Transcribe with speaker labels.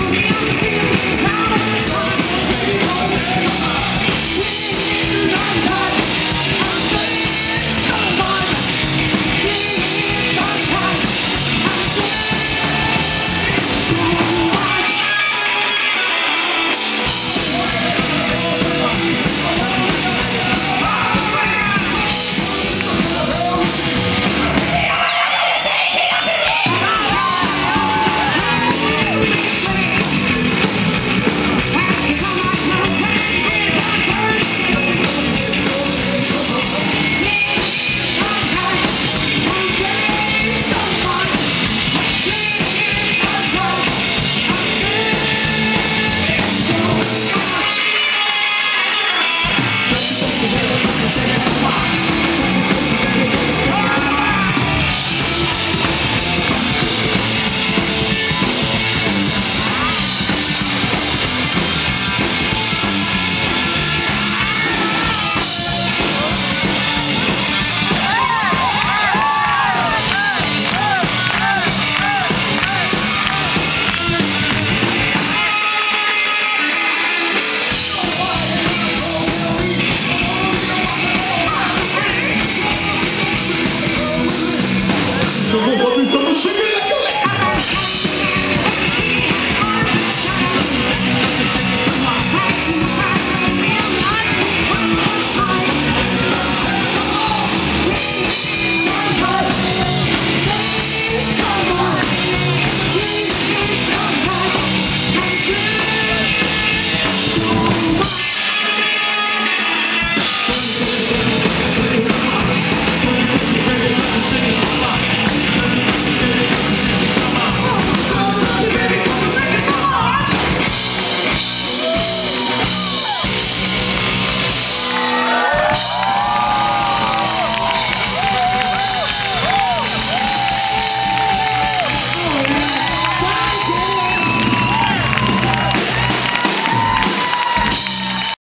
Speaker 1: you.